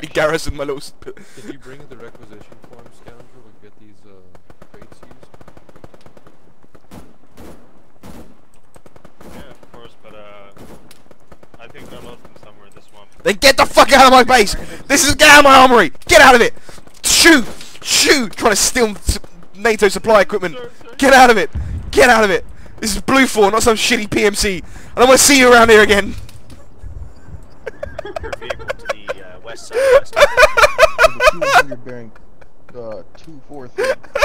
actually garrison my little. Sp If you bring the requisition form, scoundrel, we get these uh, crates used. Yeah, of course, but uh, I think I lost them somewhere in this swamp. then get the fuck out of my base! This is get out of my armory! Get out of it! Shoot! Shoot! Trying to steal NATO supply equipment. Sir, sir. Get out of it! Get out of it! This is Blue 4, not some shitty PMC. I don't want to see you around here again. West side. West. 200 bearing uh, 243.